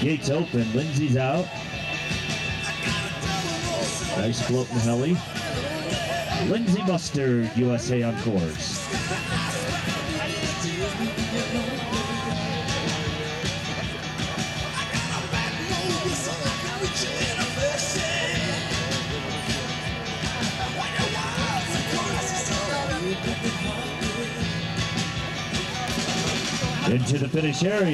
Gates open. Lindsay's out. Nice floating heli. Lindsay Buster, USA on course. Into the finish area.